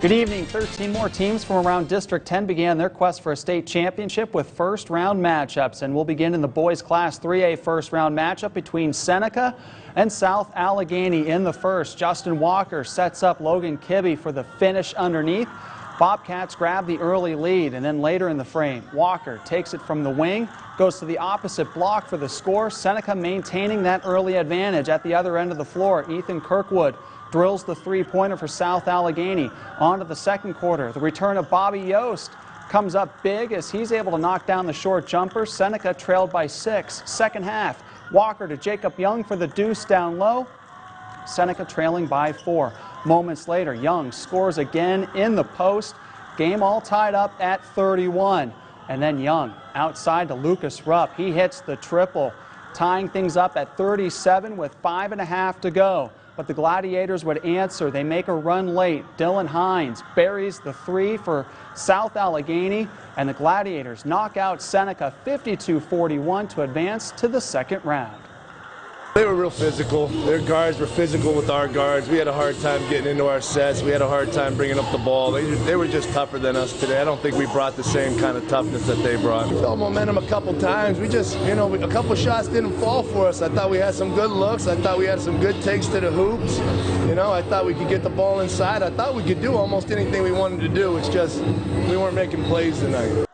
Good evening. 13 more teams from around District 10 began their quest for a state championship with first round matchups. And we'll begin in the boys class 3A first round matchup between Seneca and South Allegheny in the first. Justin Walker sets up Logan Kibbe for the finish underneath. Bobcats grab the early lead and then later in the frame, Walker takes it from the wing, goes to the opposite block for the score. Seneca maintaining that early advantage at the other end of the floor. Ethan Kirkwood drills the three-pointer for South Allegheny. On to the second quarter. The return of Bobby Yost comes up big as he's able to knock down the short jumper. Seneca trailed by six. Second half, Walker to Jacob Young for the deuce down low. Seneca trailing by four. Moments later, Young scores again in the post. Game all tied up at 31. And then Young outside to Lucas Rupp. He hits the triple, tying things up at 37 with five and a half to go but the Gladiators would answer. They make a run late. Dylan Hines buries the three for South Allegheny, and the Gladiators knock out Seneca 52-41 to advance to the second round. They were real physical. Their guards were physical with our guards. We had a hard time getting into our sets. We had a hard time bringing up the ball. They, they were just tougher than us today. I don't think we brought the same kind of toughness that they brought. We felt momentum a couple times. We just, you know, a couple shots didn't fall for us. I thought we had some good looks. I thought we had some good takes to the hoops. You know, I thought we could get the ball inside. I thought we could do almost anything we wanted to do. It's just we weren't making plays tonight.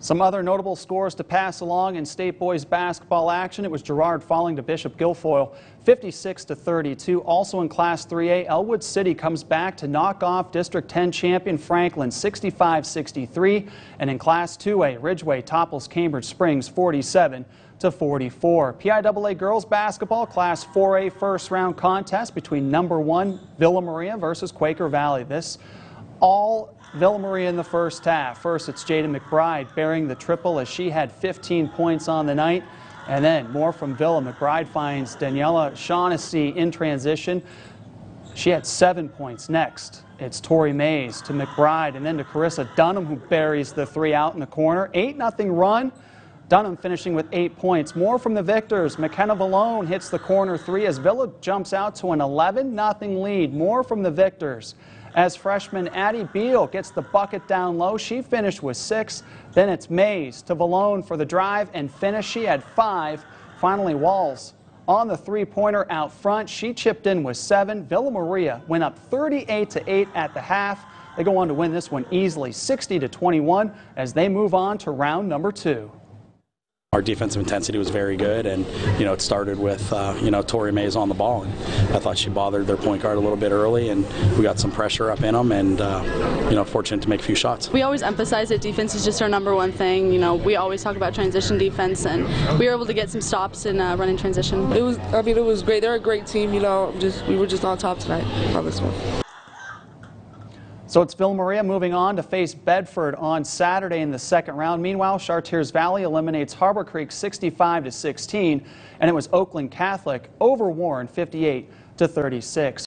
Some other notable scores to pass along in state boys basketball action. It was Girard falling to Bishop Guilfoyle 56 to 32. Also in Class 3A, Ellwood City comes back to knock off District 10 champion Franklin 65-63. And in Class 2A, Ridgway topples Cambridge Springs 47 to 44. PIAA girls basketball Class 4A first round contest between number one Villa Maria versus Quaker Valley. This all Villa Maria in the first half. First, it's Jada McBride bearing the triple as she had 15 points on the night. And then more from Villa. McBride finds Daniela Shaughnessy in transition. She had seven points. Next, it's Tori Mays to McBride and then to Carissa Dunham who buries the three out in the corner. 8 nothing run. Dunham finishing with eight points. More from the victors. McKenna Valone hits the corner three as Villa jumps out to an 11 0 lead. More from the victors. As freshman Addie Beal gets the bucket down low, she finished with six. Then it's Mays to Valone for the drive and finish. She had five. Finally, Walls on the three-pointer out front. She chipped in with seven. Villa Maria went up 38 to 8 at the half. They go on to win this one easily, 60 to 21, as they move on to round number two. Our defensive intensity was very good, and you know it started with uh, you know Tori Mays on the ball, and I thought she bothered their point guard a little bit early, and we got some pressure up in them, and uh, you know fortunate to make a few shots. We always emphasize that defense is just our number one thing. You know we always talk about transition defense, and we were able to get some stops in uh, running transition. It was I mean it was great. They're a great team. You know just we were just on top tonight on this one. So it's Villa Maria moving on to face Bedford on Saturday in the second round. Meanwhile, Chartiers Valley eliminates Harbor Creek 65 to 16, and it was Oakland Catholic over Warren 58 to 36.